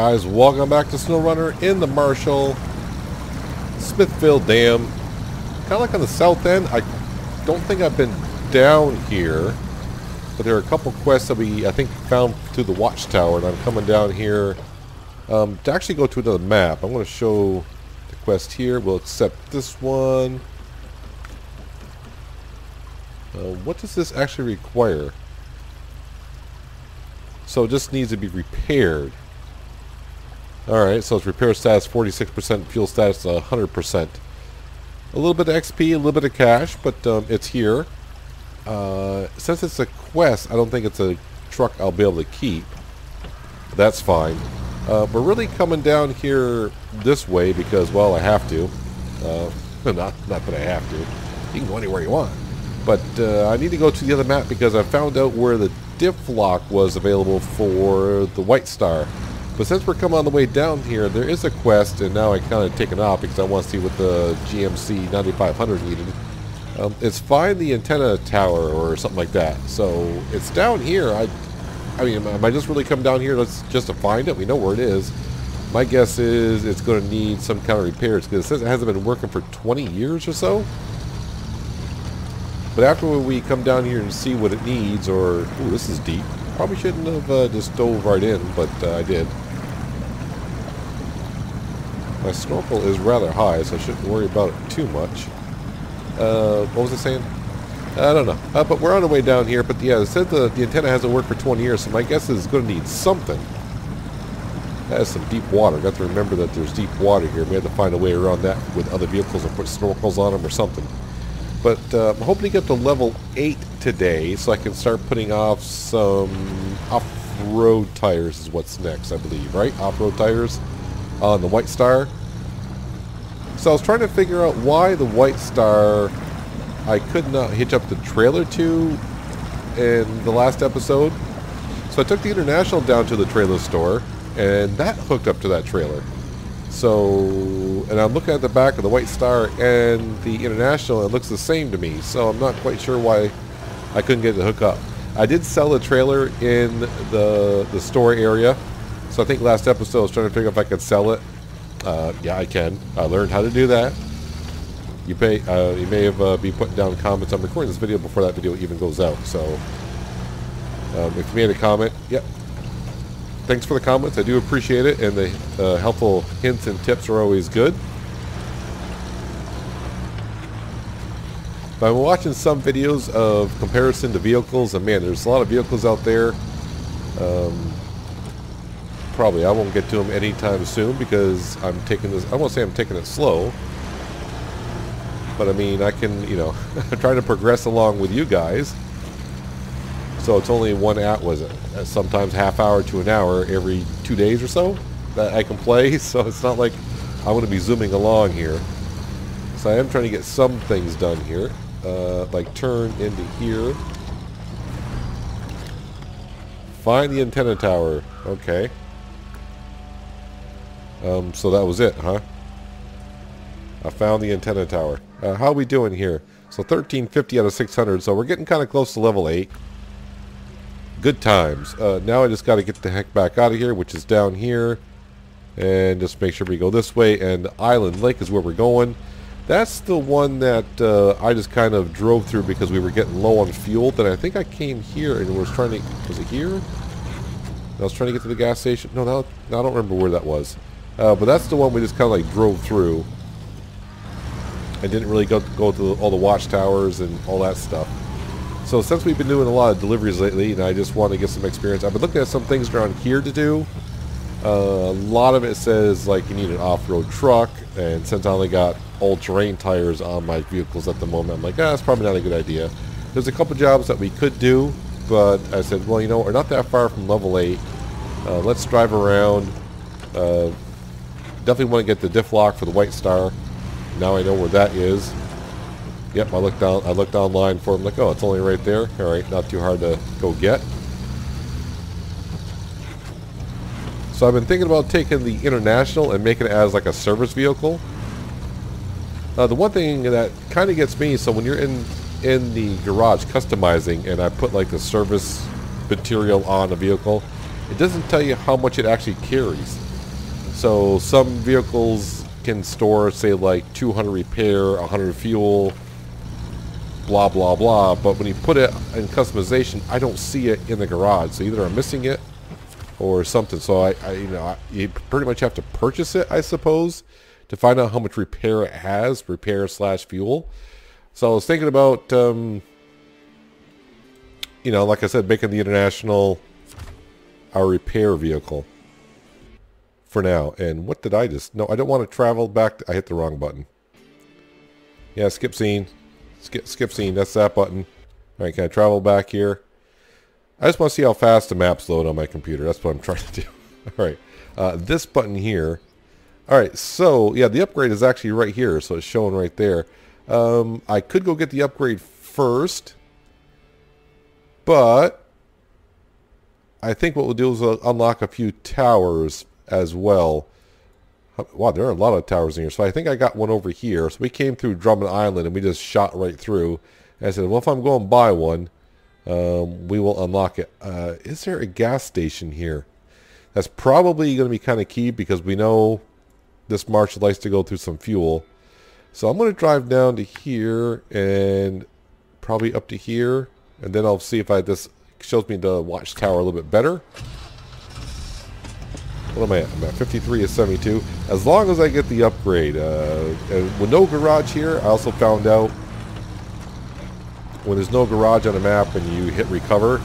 guys, welcome back to SnowRunner in the Marshall Smithville Dam. Kind of like on the south end. I don't think I've been down here, but there are a couple quests that we, I think, found through the watchtower, and I'm coming down here um, to actually go to another map. I'm going to show the quest here. We'll accept this one. Uh, what does this actually require? So it just needs to be repaired. Alright, so it's repair status 46%, fuel status 100%. A little bit of XP, a little bit of cash, but um, it's here. Uh, since it's a quest, I don't think it's a truck I'll be able to keep. That's fine. Uh, we're really coming down here this way because, well, I have to. Uh, not, not that I have to. You can go anywhere you want. But uh, I need to go to the other map because I found out where the diff lock was available for the White Star. But since we're coming on the way down here, there is a quest, and now I kind of taken off because I want to see what the GMC 9500 needed. Um, it's find the antenna tower or something like that. So it's down here. I, I mean, am I just really come down here let's just to find it? We know where it is. My guess is it's going to need some kind of repairs because it says it hasn't been working for 20 years or so. But after we come down here and see what it needs, or ooh, this is deep. Probably shouldn't have uh, just dove right in, but uh, I did. My snorkel is rather high, so I shouldn't worry about it too much. Uh, what was I saying? I don't know. Uh, but we're on the way down here. But yeah, it said the, the antenna hasn't worked for 20 years, so my guess is it's going to need something. That has some deep water. Got to remember that there's deep water here. We have to find a way around that with other vehicles and put snorkels on them or something. But uh, I'm hoping to get to level 8 today so I can start putting off some off-road tires is what's next, I believe, right? Off-road tires on the White Star. So I was trying to figure out why the White Star I could not hitch up the trailer to in the last episode. So I took the International down to the trailer store, and that hooked up to that trailer. So, and I'm looking at the back of the White Star and the International, it looks the same to me. So I'm not quite sure why I couldn't get it to hook up. I did sell the trailer in the, the store area. So I think last episode I was trying to figure out if I could sell it. Uh, yeah, I can. I learned how to do that. You may, uh, you may have uh, be putting down comments. I'm recording this video before that video even goes out. So um, if you made a comment, yep, thanks for the comments. I do appreciate it, and the uh, helpful hints and tips are always good. But I'm watching some videos of comparison to vehicles, and man, there's a lot of vehicles out there. Um, probably I won't get to them anytime soon because I'm taking this. I won't say I'm taking it slow, but I mean I can, you know, try to progress along with you guys. So it's only one at was it? Uh, sometimes half hour to an hour every two days or so that I can play. So it's not like I'm going to be zooming along here. So I am trying to get some things done here, uh, like turn into here. Find the antenna tower. Okay. Um, so that was it, huh? I found the antenna tower. Uh, how are we doing here? So 1350 out of 600, so we're getting kind of close to level 8. Good times. Uh, now I just got to get the heck back out of here, which is down here. And just make sure we go this way. And Island Lake is where we're going. That's the one that uh, I just kind of drove through because we were getting low on fuel. Then I think I came here and was trying to... Was it here? I was trying to get to the gas station. No, no, I don't remember where that was. Uh, but that's the one we just kind of like drove through. I didn't really go, go to all the watchtowers and all that stuff. So since we've been doing a lot of deliveries lately, and I just want to get some experience, I've been looking at some things around here to do. Uh, a lot of it says like you need an off-road truck, and since I only got all-terrain tires on my vehicles at the moment, I'm like, ah, that's probably not a good idea. There's a couple jobs that we could do, but I said, well, you know, we're not that far from level 8. Uh, let's drive around. Uh, definitely want to get the diff lock for the White Star. Now I know where that is. Yep, I looked down. I looked online for them. Like, oh, it's only right there. All right, not too hard to go get. So I've been thinking about taking the International and making it as like a service vehicle. Uh, the one thing that kind of gets me, so when you're in in the garage customizing, and I put like the service material on a vehicle, it doesn't tell you how much it actually carries. So some vehicles can store, say, like 200 repair, 100 fuel, blah, blah, blah. But when you put it in customization, I don't see it in the garage. So either I'm missing it or something. So I, I you know, I, you pretty much have to purchase it, I suppose, to find out how much repair it has, repair slash fuel. So I was thinking about, um, you know, like I said, making the International our repair vehicle for now. And what did I just... No, I don't want to travel back. To, I hit the wrong button. Yeah, skip scene. Skip, skip scene. That's that button. All right, can I travel back here? I just want to see how fast the maps load on my computer. That's what I'm trying to do. All right. Uh, this button here. All right, so, yeah, the upgrade is actually right here, so it's showing right there. Um, I could go get the upgrade first, but I think what we'll do is unlock a few towers as well. Wow, there are a lot of towers in here. So I think I got one over here. So we came through Drummond Island and we just shot right through. And I said, well, if I'm going to buy one, um, we will unlock it. Uh, is there a gas station here? That's probably going to be kind of key because we know this march likes to go through some fuel. So I'm going to drive down to here and probably up to here. And then I'll see if I this shows me the watchtower a little bit better. What am I at? I'm at 53 is 72. As long as I get the upgrade. Uh, with no garage here, I also found out when there's no garage on a map and you hit recover,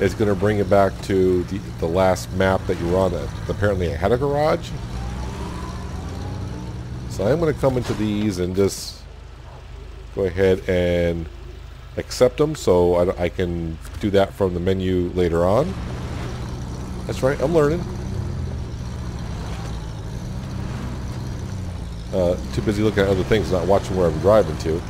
it's going to bring it back to the, the last map that you were on that apparently I had a garage. So I'm going to come into these and just go ahead and accept them so I, I can do that from the menu later on. That's right, I'm learning. Uh, too busy looking at other things, not watching where I'm driving to.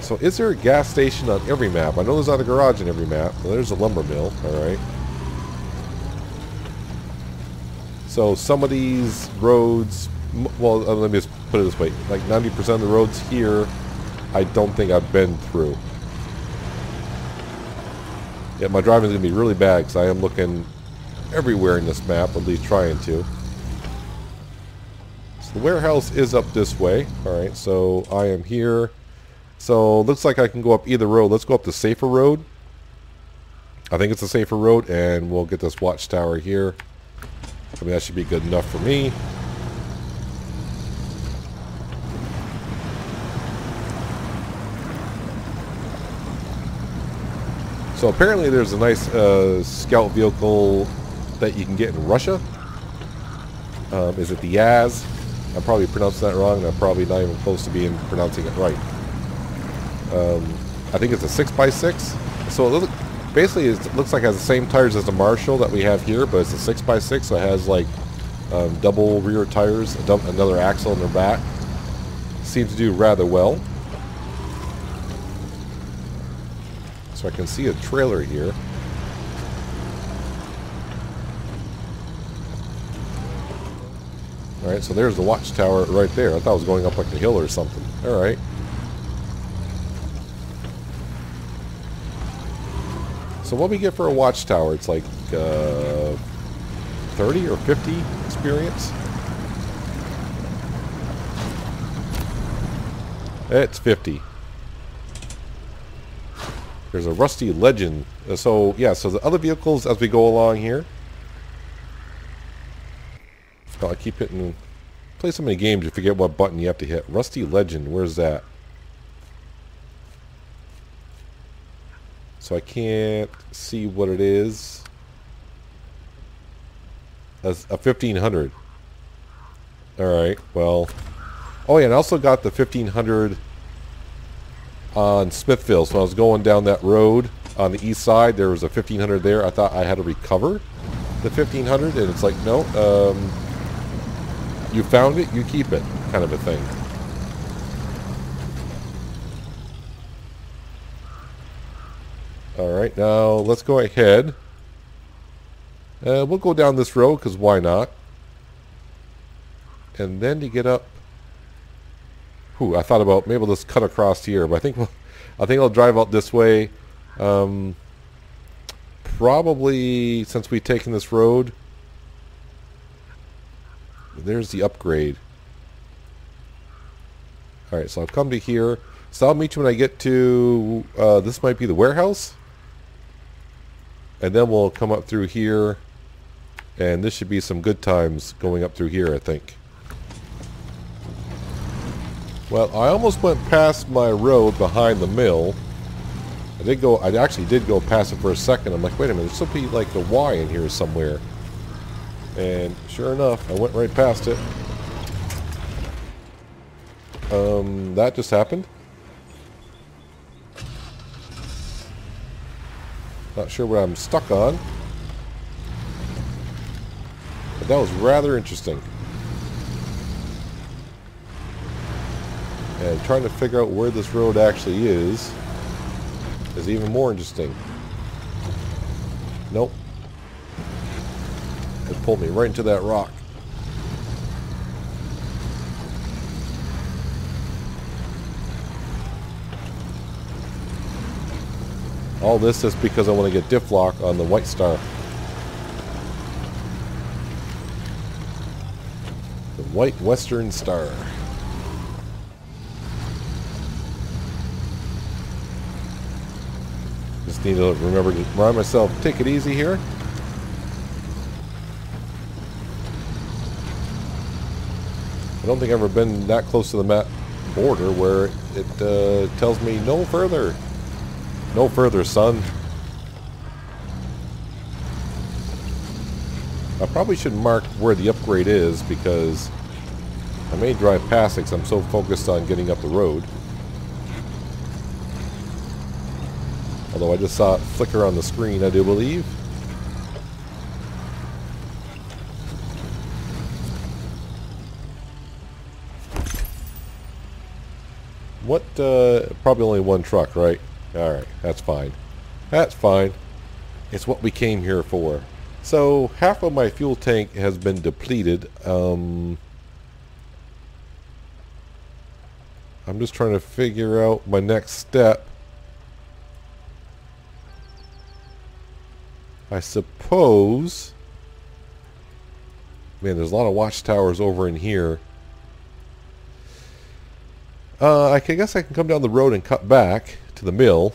So is there a gas station on every map? I know there's not a garage in every map. There's a lumber mill, alright. So some of these roads, well, uh, let me just put it this way. Like 90% of the roads here, I don't think I've been through. Yeah, my driving is going to be really bad because I am looking everywhere in this map, at least trying to. The warehouse is up this way. Alright, so I am here. So looks like I can go up either road. Let's go up the safer road. I think it's a safer road and we'll get this watchtower here. I mean that should be good enough for me. So apparently there's a nice uh, scout vehicle that you can get in Russia. Um, is it the Yaz? I'm probably pronouncing that wrong, and I'm probably not even close to being pronouncing it right. Um, I think it's a 6x6. So it basically it looks like it has the same tires as the Marshall that we have here, but it's a 6x6, so it has like um, double rear tires, another axle in the back. Seems to do rather well. So I can see a trailer here. Alright, so there's the watchtower right there. I thought it was going up like a hill or something. Alright. So what we get for a watchtower? It's like uh, 30 or 50 experience? It's 50. There's a rusty legend. Uh, so, yeah, so the other vehicles as we go along here I keep hitting... Play so many games you forget what button you have to hit. Rusty Legend, where's that? So I can't see what it is. That's a 1500. Alright, well... Oh yeah, and I also got the 1500 on Smithville. So I was going down that road on the east side. There was a 1500 there. I thought I had to recover the 1500, and it's like, no, um, you found it, you keep it, kind of a thing. Alright, now let's go ahead. Uh, we'll go down this road, because why not? And then to get up... Whew, I thought about maybe let's cut across here, but I think we'll, I think I'll drive out this way. Um, probably, since we've taken this road, there's the upgrade. Alright, so I'll come to here. So I'll meet you when I get to, uh, this might be the warehouse. And then we'll come up through here. And this should be some good times going up through here, I think. Well, I almost went past my road behind the mill. I did go, I actually did go past it for a second. I'm like, wait a minute, there's something like a Y in here somewhere. And sure enough, I went right past it. Um, that just happened. Not sure what I'm stuck on. But that was rather interesting. And trying to figure out where this road actually is is even more interesting. Nope. It pulled me right into that rock. All this is because I want to get diff lock on the White Star. The White Western Star. Just need to remember to remind myself, take it easy here. I don't think I've ever been that close to the map border where it uh, tells me no further. No further, son. I probably should mark where the upgrade is because I may drive past it because I'm so focused on getting up the road. Although I just saw it flicker on the screen, I do believe. What, uh, probably only one truck, right? Alright, that's fine. That's fine. It's what we came here for. So, half of my fuel tank has been depleted. Um, I'm just trying to figure out my next step. I suppose... Man, there's a lot of watchtowers over in here. Uh, I, guess I can come down the road and cut back to the mill.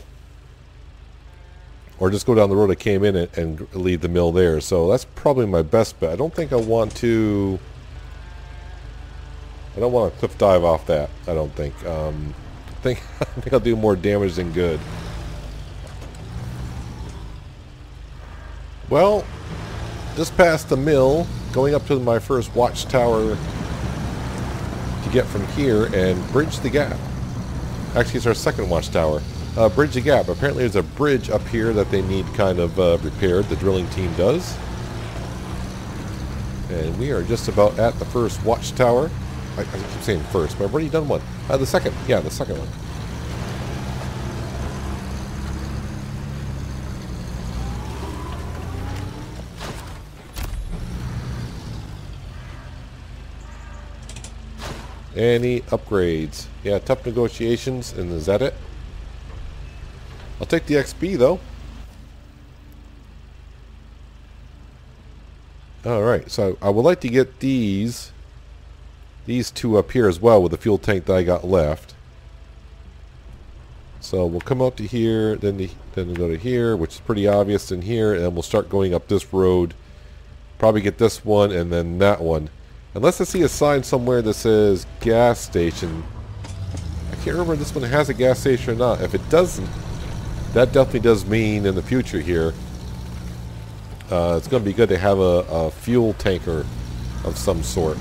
Or just go down the road I came in and, and leave the mill there. So that's probably my best bet. I don't think I want to... I don't want to cliff dive off that. I don't think. Um, I think I think I'll do more damage than good. Well, just past the mill, going up to my first watchtower get from here and bridge the gap. Actually, it's our second watchtower. Uh, bridge the gap. Apparently there's a bridge up here that they need kind of uh, repaired. The drilling team does. And we are just about at the first watchtower. I, I keep saying first, but I've already done one. Uh, the second. Yeah, the second one. Any upgrades? Yeah, tough negotiations, and is that it? I'll take the XP, though. Alright, so I would like to get these these two up here as well with the fuel tank that I got left. So we'll come up to here, then the, then we'll go to here, which is pretty obvious in here, and we'll start going up this road. Probably get this one and then that one. Unless I see a sign somewhere that says gas station. I can't remember if this one has a gas station or not. If it doesn't, that definitely does mean in the future here, uh, it's going to be good to have a, a fuel tanker of some sort.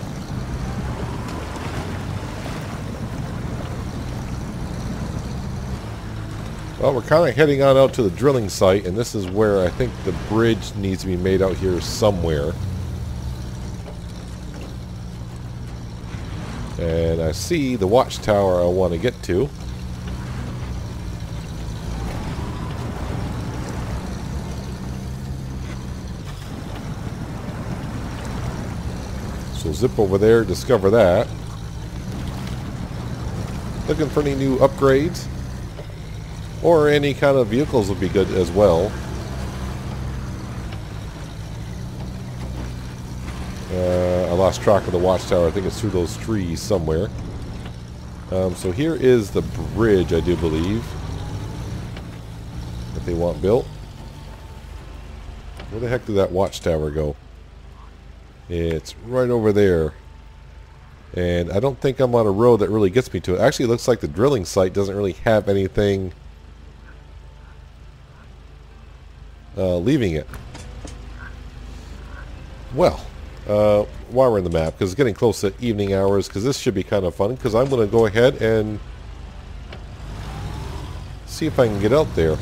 Well, we're kind of heading on out to the drilling site, and this is where I think the bridge needs to be made out here somewhere. And I see the watchtower I want to get to. So zip over there, discover that. Looking for any new upgrades. Or any kind of vehicles would be good as well. Uh, I lost track of the watchtower. I think it's through those trees somewhere. Um, so here is the bridge, I do believe. That they want built. Where the heck did that watchtower go? It's right over there. And I don't think I'm on a road that really gets me to it. Actually, it looks like the drilling site doesn't really have anything uh, leaving it. Well, uh, while we're in the map, because it's getting close to evening hours, because this should be kind of fun, because I'm going to go ahead and see if I can get out there.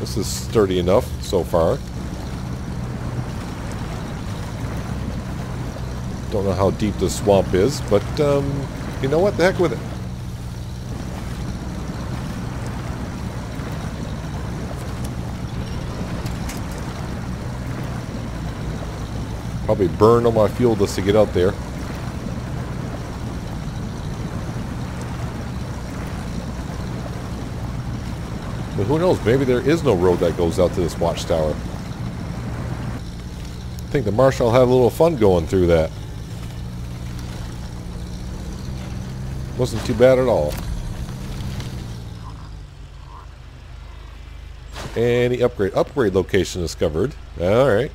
This is sturdy enough so far. Don't know how deep the swamp is, but um, you know what? The heck with it. Probably burn all my fuel just to get out there. But who knows, maybe there is no road that goes out to this watchtower. I think the Marshall had a little fun going through that. Wasn't too bad at all. Any upgrade? Upgrade location discovered. Alright.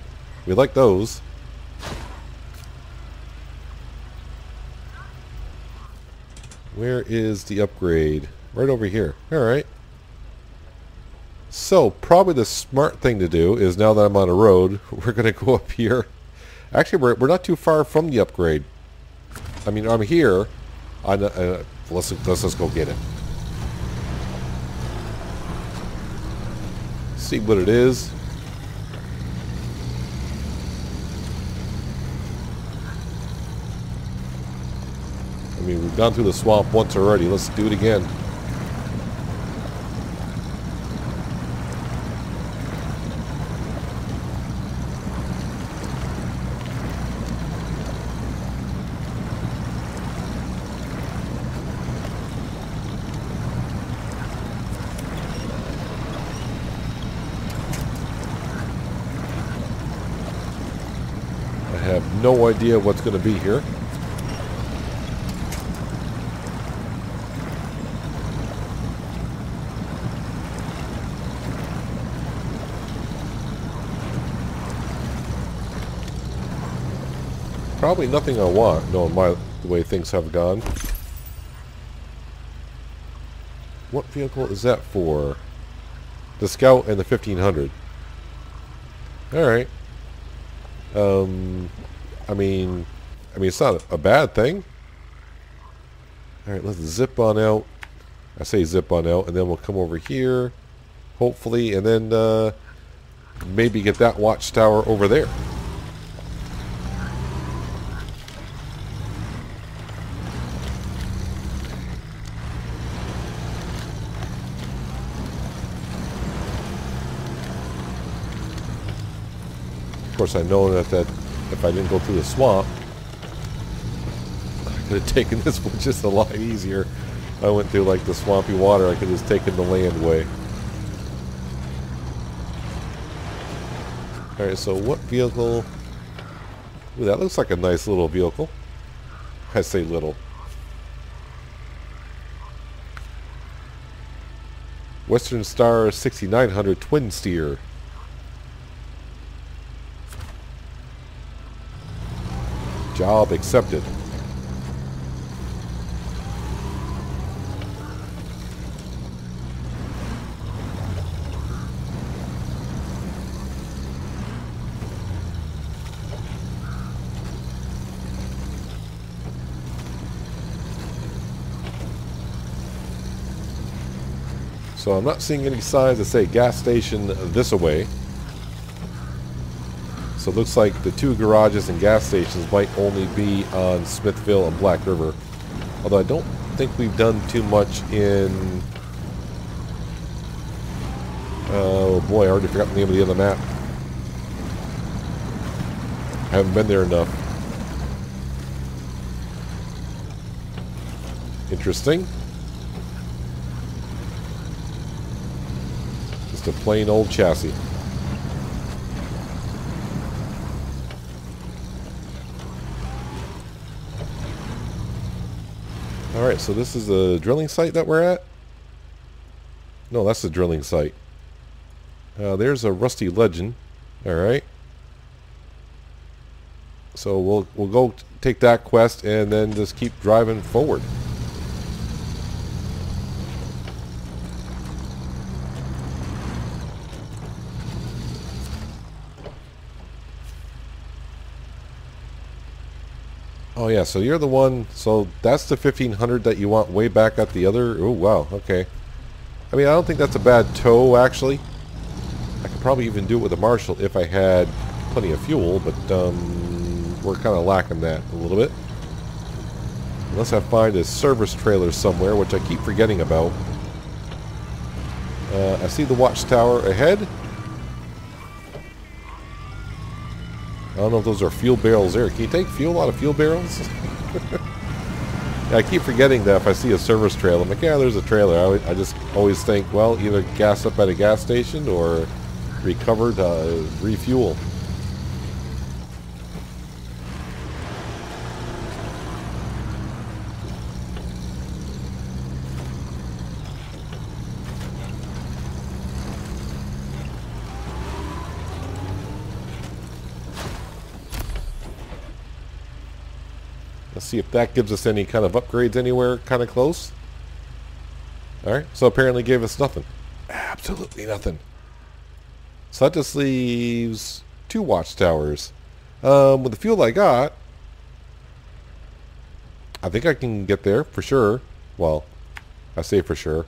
We like those. Where is the upgrade? Right over here. Alright. So, probably the smart thing to do is now that I'm on a road, we're going to go up here. Actually, we're, we're not too far from the upgrade. I mean, I'm here. I, uh, let's, let's just go get it. See what it is. I mean, we've gone through the swamp once already. Let's do it again. I have no idea what's going to be here. Probably nothing I want, knowing my, the way things have gone. What vehicle is that for? The Scout and the 1500. Alright. Um, I mean, I mean, it's not a bad thing. All right, let's zip on out. I say zip on out, and then we'll come over here, hopefully, and then uh, maybe get that watchtower over there. Course, I know that, that if I didn't go through the swamp, I could have taken this one just a lot easier. I went through like the swampy water, I could have just taken the land way. Alright, so what vehicle... Ooh, that looks like a nice little vehicle. I say little. Western Star 6900 Twin Steer. Job accepted. So I'm not seeing any signs that say gas station this away. So it looks like the two garages and gas stations might only be on Smithville and Black River. Although I don't think we've done too much in... Oh boy, I already forgot the name of the other map. I haven't been there enough. Interesting. Just a plain old chassis. So this is the drilling site that we're at? No, that's the drilling site. Uh, there's a rusty legend. Alright. So we'll we'll go take that quest and then just keep driving forward. Oh yeah, so you're the one, so that's the 1500 that you want way back at the other, oh wow, okay. I mean, I don't think that's a bad tow, actually. I could probably even do it with a Marshall if I had plenty of fuel, but um, we're kind of lacking that a little bit. Unless I find a service trailer somewhere, which I keep forgetting about. Uh, I see the watchtower ahead. Don't know if those are fuel barrels there. Can you take fuel out of fuel barrels? yeah, I keep forgetting that if I see a service trailer, I'm like, yeah, there's a trailer. I, I just always think, well, either gas up at a gas station or recovered, uh, refuel. Let's see if that gives us any kind of upgrades anywhere kind of close. Alright, so apparently gave us nothing. Absolutely nothing. So that just leaves two watchtowers. Um, with the fuel I got, I think I can get there for sure. Well, I say for sure.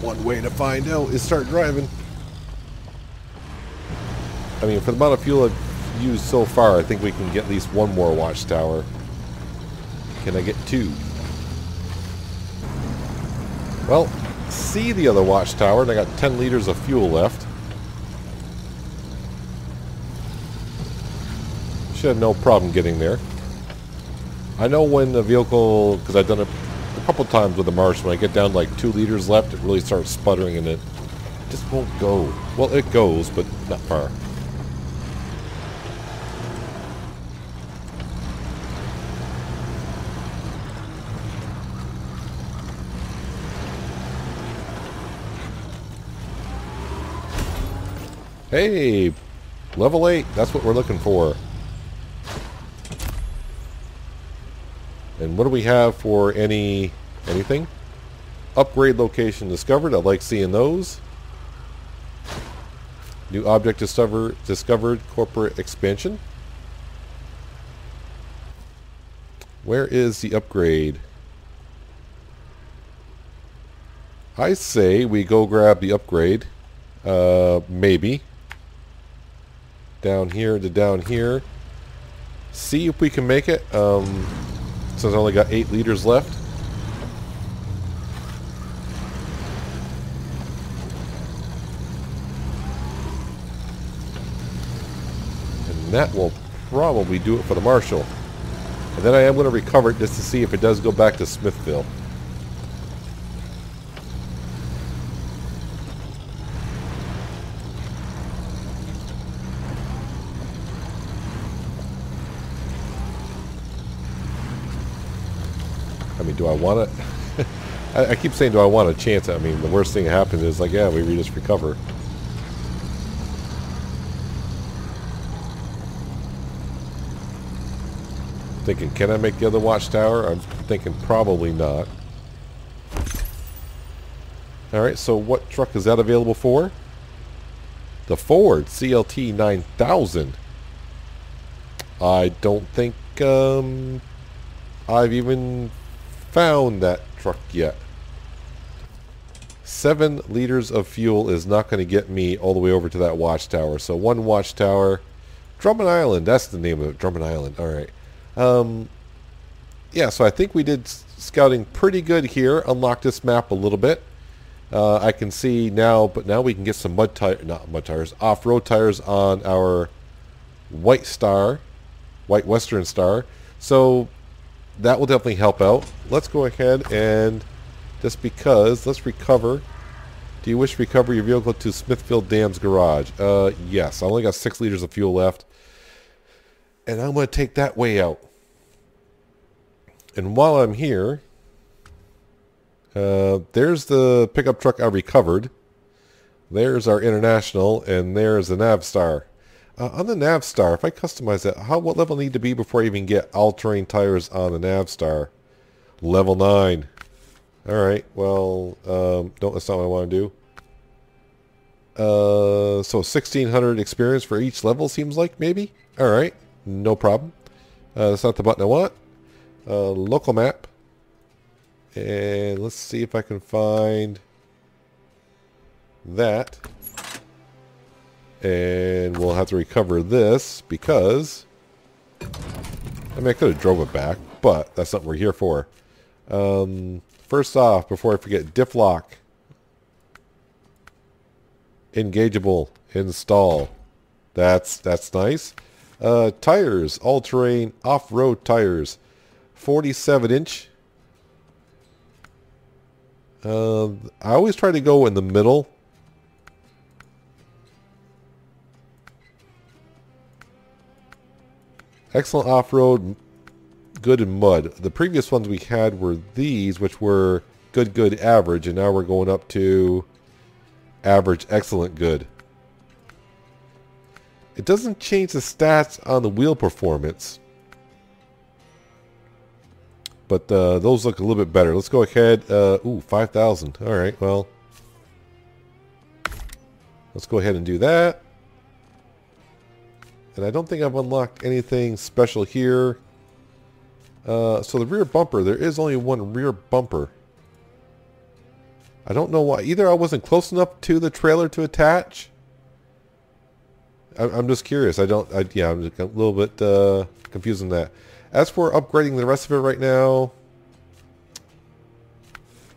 One way to find out is start driving. I mean, for the amount of fuel I've used so far, I think we can get at least one more watchtower. Can I get two? Well, see the other watchtower, and I got 10 liters of fuel left. Should have no problem getting there. I know when the vehicle, because I've done it a couple times with the Marsh, when I get down like two liters left, it really starts sputtering and it just won't go. Well, it goes, but not far. Hey, level 8. That's what we're looking for. And what do we have for any anything? Upgrade location discovered. I like seeing those. New object discover, discovered. Corporate expansion. Where is the upgrade? I say we go grab the upgrade. Uh, maybe down here to down here. See if we can make it. Um, since I only got 8 liters left. And that will probably do it for the Marshall. And then I am going to recover it just to see if it does go back to Smithville. I want to... I, I, keep saying, do I want a chance? I mean, the worst thing that happens is like, yeah, we just recover. Thinking, can I make the other watchtower? I'm thinking probably not. Alright, so what truck is that available for? The Ford CLT 9000. I don't think um, I've even found that truck yet. Seven liters of fuel is not going to get me all the way over to that watchtower. So one watchtower. Drummond Island, that's the name of it. Drummond Island. All right. Um, yeah, so I think we did scouting pretty good here. Unlock this map a little bit. Uh, I can see now, but now we can get some mud tire, not mud tires, off-road tires on our White Star, White Western Star. So that will definitely help out. Let's go ahead and just because, let's recover. Do you wish to recover your vehicle to Smithville Dams garage? Uh, yes. I only got six liters of fuel left. And I'm going to take that way out. And while I'm here, uh, there's the pickup truck I recovered. There's our International, and there's the Navistar. Uh, on the Navistar, if I customize that, how what level need to be before I even get all-terrain tires on the Navistar? Level 9. Alright, well, um, don't, that's not what I want to do. Uh, so 1600 experience for each level seems like, maybe? Alright, no problem. Uh, that's not the button I want. Uh, local map. And let's see if I can find that. And we'll have to recover this because... I mean, I could have drove it back, but that's not what we're here for. Um, first off, before I forget, diff lock. Engageable. Install. That's, that's nice. Uh, tires. All-terrain off-road tires. 47 inch. Uh, I always try to go in the middle Excellent off-road, good in mud. The previous ones we had were these, which were good, good, average, and now we're going up to average, excellent, good. It doesn't change the stats on the wheel performance. But uh, those look a little bit better. Let's go ahead. Uh, ooh, 5,000. All right, well. Let's go ahead and do that. And I don't think I've unlocked anything special here. Uh, so the rear bumper, there is only one rear bumper. I don't know why. Either I wasn't close enough to the trailer to attach. I, I'm just curious. I don't, I, yeah, I'm a little bit uh, confused on that. As for upgrading the rest of it right now,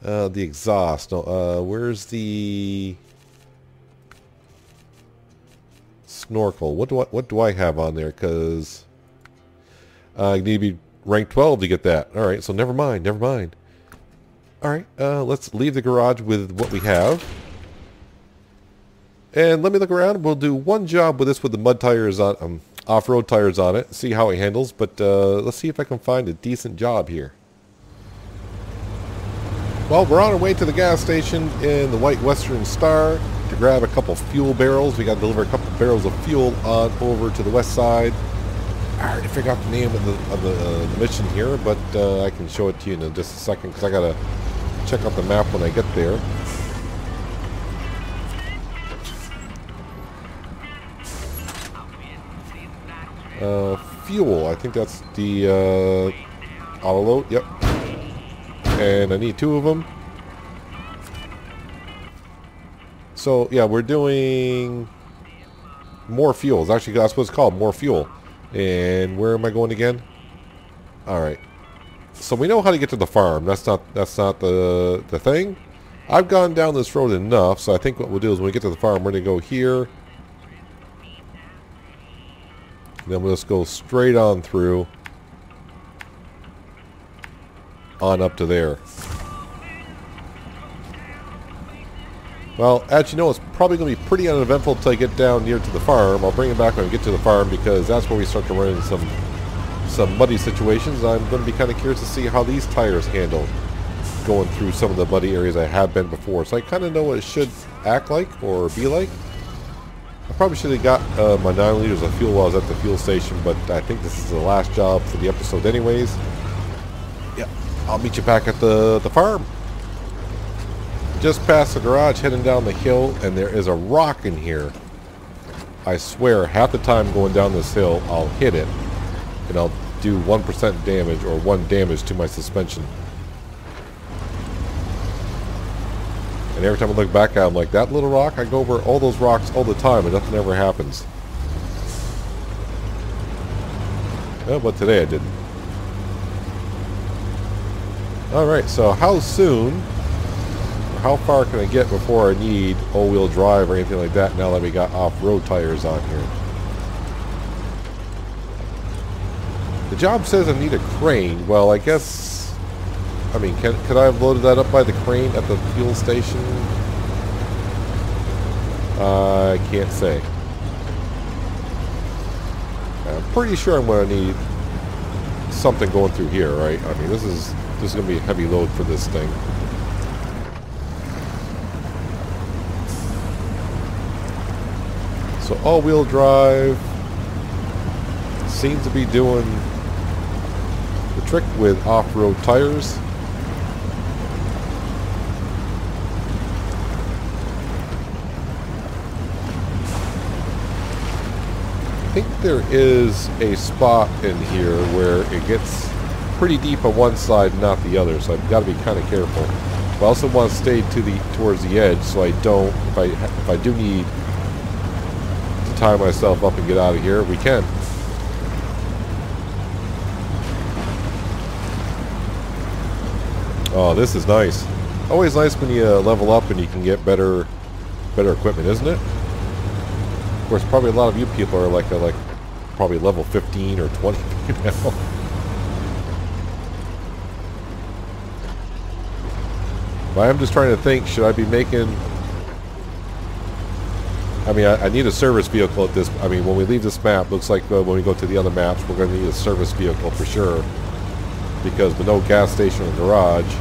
uh, the exhaust. No, uh, where's the snorkel. What do I what do I have on there? Because uh, I need to be rank 12 to get that. All right, so never mind, never mind. All right, uh, let's leave the garage with what we have. And let me look around. We'll do one job with this with the mud tires on, um, off-road tires on it. See how it handles. But uh, let's see if I can find a decent job here. Well, we're on our way to the gas station in the White Western Star to grab a couple fuel barrels. We got to deliver a couple barrels of fuel on over to the west side. I already figured out the name of the, of the, uh, the mission here, but uh, I can show it to you in just a second because I got to check out the map when I get there. Uh, fuel, I think that's the uh, auto load, yep. And I need two of them. So yeah, we're doing more fuels. Actually, that's what it's called, more fuel. And where am I going again? All right. So we know how to get to the farm. That's not that's not the the thing. I've gone down this road enough, so I think what we'll do is when we get to the farm, we're going to go here. Then we'll just go straight on through. On up to there. Well, as you know, it's probably going to be pretty uneventful until I get down near to the farm. I'll bring it back when I get to the farm because that's where we start to run into some some muddy situations. I'm going to be kind of curious to see how these tires handle going through some of the muddy areas I have been before. So I kind of know what it should act like or be like. I probably should have got uh, my 9 liters of fuel while I was at the fuel station, but I think this is the last job for the episode anyways. Yeah, I'll meet you back at the, the farm just past the garage heading down the hill and there is a rock in here. I swear half the time going down this hill I'll hit it and I'll do 1% damage or 1 damage to my suspension. And every time I look back at them like that little rock, I go over all those rocks all the time and nothing ever happens. Well, but today I didn't. Alright, so how soon how far can I get before I need all-wheel drive or anything like that now that we got off-road tires on here? The job says I need a crane. Well, I guess... I mean, can, could I have loaded that up by the crane at the fuel station? I can't say. I'm pretty sure I'm going to need something going through here, right? I mean, this is this is going to be a heavy load for this thing. So all-wheel drive seems to be doing the trick with off-road tires. I think there is a spot in here where it gets pretty deep on one side, and not the other, so I've got to be kind of careful. But I also want to stay to the towards the edge, so I don't. If I if I do need tie myself up and get out of here, we can. Oh, this is nice. Always nice when you uh, level up and you can get better, better equipment, isn't it? Of course, probably a lot of you people are like, uh, like, probably level 15 or 20 now. But I'm just trying to think, should I be making... I mean, I, I, need a service vehicle at this... I mean, when we leave this map, looks like uh, when we go to the other maps, we're going to need a service vehicle for sure. Because with no gas station or garage,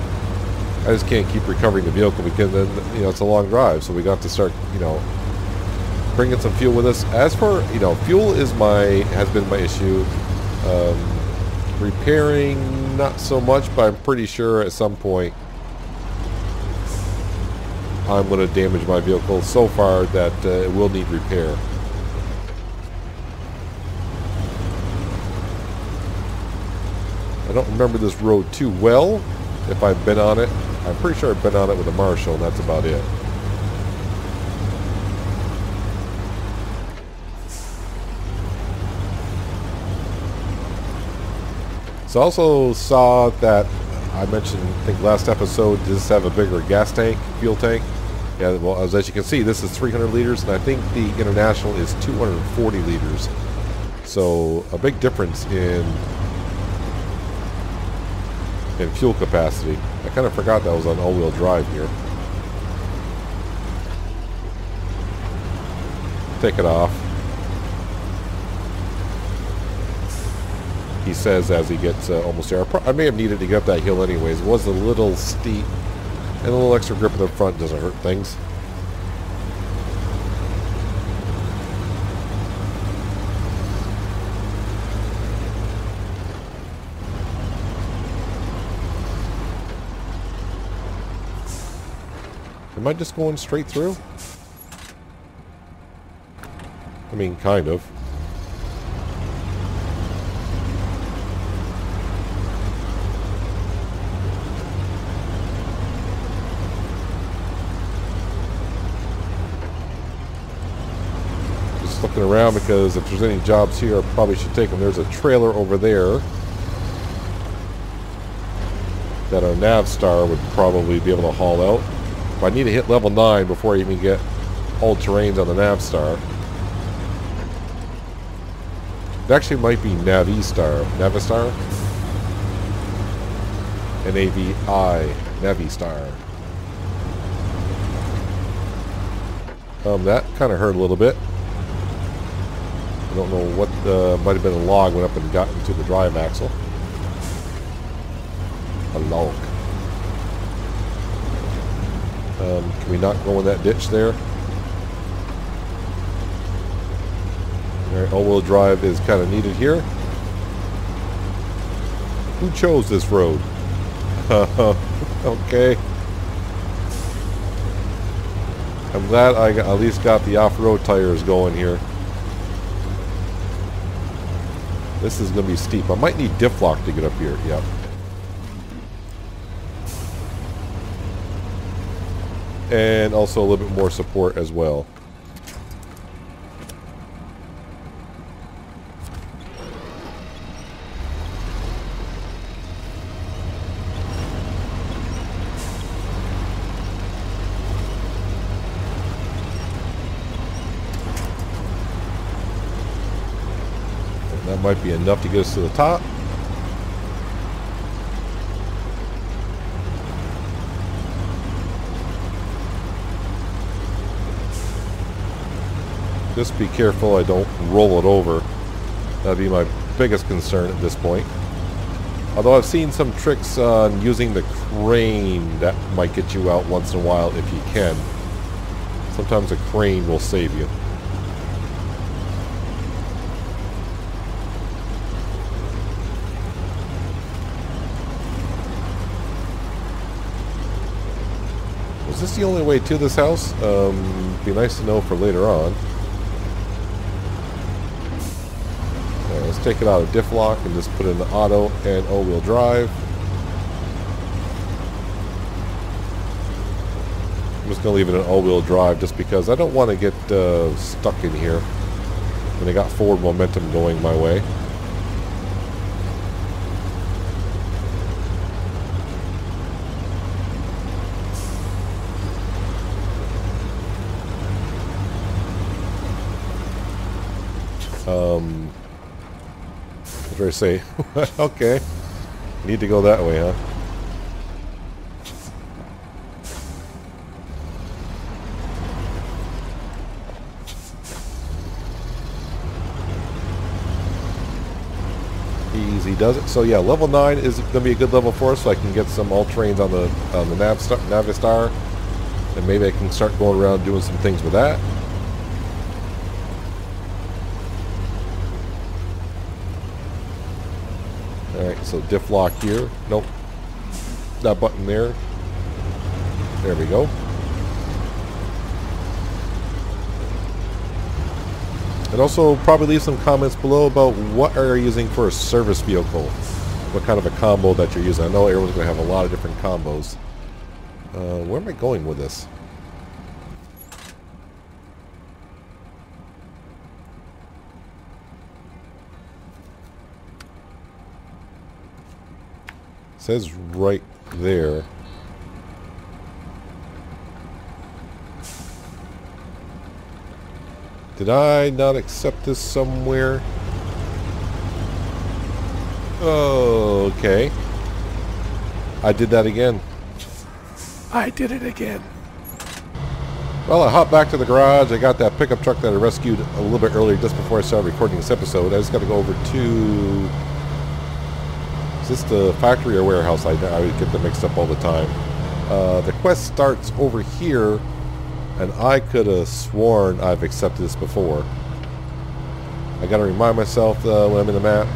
I just can't keep recovering the vehicle because then, you know, it's a long drive. So we got to start, you know, bringing some fuel with us. As for, you know, fuel is my... has been my issue. Um, repairing, not so much, but I'm pretty sure at some point I'm going to damage my vehicle so far that uh, it will need repair. I don't remember this road too well, if I've been on it. I'm pretty sure I've been on it with a Marshall, and that's about it. So I also saw that I mentioned, I think last episode, does this have a bigger gas tank, fuel tank? Yeah, well, as, as you can see, this is 300 liters, and I think the International is 240 liters. So a big difference in in fuel capacity. I kind of forgot that was on all-wheel drive here. Take it off. He says as he gets uh, almost there. I may have needed to get up that hill anyways. It was a little steep. And a little extra grip in the front doesn't hurt things. Am I just going straight through? I mean, kind of. Just looking around because if there's any jobs here, I probably should take them. There's a trailer over there that our Navstar would probably be able to haul out. I need to hit level 9 before I even get all terrains on the Navstar. It actually might be Navistar. Navistar? N-A-V-I. Navistar. Um, that kind of hurt a little bit. I don't know what, uh, might have been a log went up and got into the drive axle. A log. Um, can we not go in that ditch there? Alright, all-wheel drive is kind of needed here. Who chose this road? okay. I'm glad I at least got the off-road tires going here. This is going to be steep. I might need diff lock to get up here. Yep. and also a little bit more support as well. enough to get us to the top. Just be careful I don't roll it over. That'd be my biggest concern at this point. Although I've seen some tricks on using the crane that might get you out once in a while if you can. Sometimes a crane will save you. The only way to this house? Um, be nice to know for later on. Right, let's take it out of diff lock and just put it in the auto and all-wheel drive. I'm just going to leave it in all-wheel drive just because I don't want to get uh, stuck in here when I got forward momentum going my way. Um, say? okay. Need to go that way, huh? Easy does it. So yeah, level 9 is going to be a good level for us so I can get some all terrains on the on the Navistar. And maybe I can start going around doing some things with that. Alright, so diff lock here. Nope. That button there. There we go. And also probably leave some comments below about what are you using for a service vehicle. What kind of a combo that you're using. I know everyone's going to have a lot of different combos. Uh, where am I going with this? Says right there. Did I not accept this somewhere? Oh, okay. I did that again. I did it again. Well, I hopped back to the garage. I got that pickup truck that I rescued a little bit earlier just before I started recording this episode. I just got to go over to is this the factory or warehouse? I, I get them mixed up all the time. Uh, the quest starts over here, and I could have sworn I've accepted this before. I gotta remind myself uh, when I'm in the map.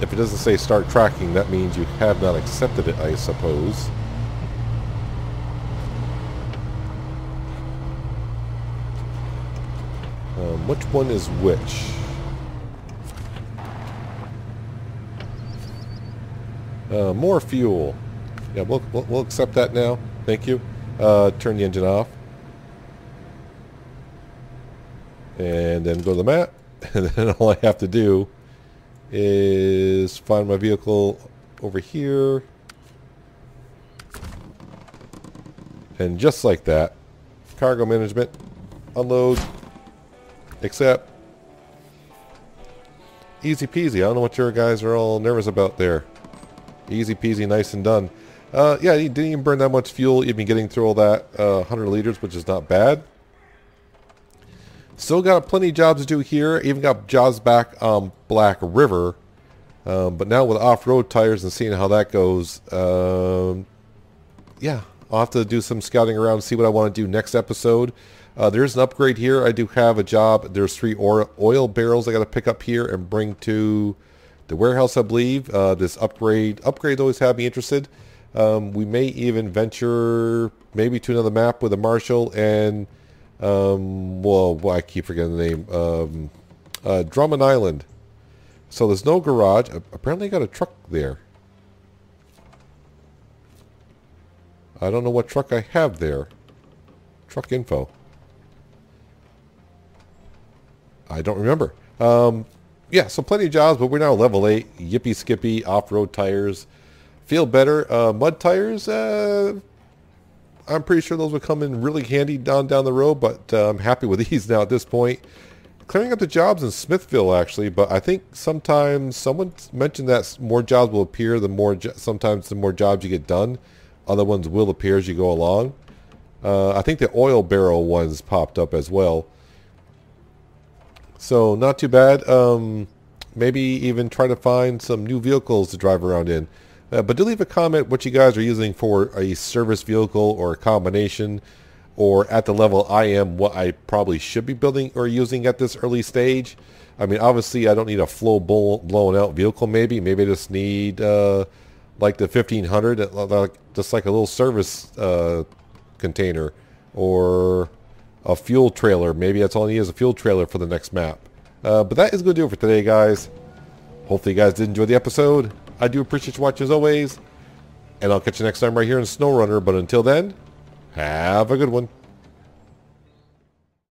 If it doesn't say start tracking, that means you have not accepted it, I suppose. Um, which one is which? Uh, more fuel. Yeah, we'll, we'll, we'll, accept that now. Thank you. Uh, turn the engine off. And then go to the map. And then all I have to do is find my vehicle over here. And just like that, cargo management, unload, accept. Easy peasy. I don't know what your guys are all nervous about there. Easy peasy, nice and done. Uh, yeah, you didn't even burn that much fuel, You've been getting through all that uh, 100 liters, which is not bad. Still got plenty of jobs to do here. Even got jobs back on Black River. Um, but now with off-road tires and seeing how that goes, um, yeah, I'll have to do some scouting around, see what I want to do next episode. Uh, there's an upgrade here. I do have a job. There's three oil barrels I got to pick up here and bring to the warehouse, I believe. Uh, this upgrade, upgrades always have me interested. Um, we may even venture maybe to another map with a Marshall and, um, well, well, I keep forgetting the name, um, uh, Drummond Island. So there's no garage. Apparently I got a truck there. I don't know what truck I have there. Truck info. I don't remember. Um, yeah, so plenty of jobs, but we're now level 8. Yippee skippy, off-road tires. Feel better. Uh, mud tires, uh, I'm pretty sure those would come in really handy down down the road, but uh, I'm happy with these now at this point. Clearing up the jobs in Smithville, actually, but I think sometimes someone mentioned that more jobs will appear the more, sometimes the more jobs you get done. Other ones will appear as you go along. Uh, I think the oil barrel ones popped up as well. So not too bad. Um, maybe even try to find some new vehicles to drive around in. Uh, but do leave a comment what you guys are using for a service vehicle or a combination or at the level I am what I probably should be building or using at this early stage. I mean, obviously I don't need a flow blown out vehicle maybe. Maybe I just need uh, like the 1500, uh, just like a little service uh, container or a fuel trailer. Maybe that's all I need is a fuel trailer for the next map. Uh, but that is going to do it for today, guys. Hopefully you guys did enjoy the episode. I do appreciate you watching as always. And I'll catch you next time right here in SnowRunner. But until then, have a good one.